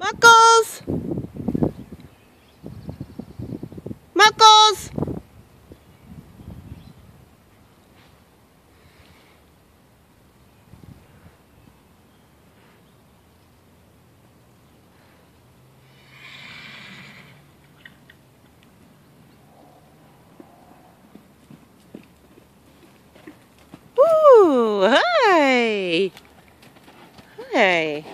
Muckles! Muckles! Ooh, hi! Hi.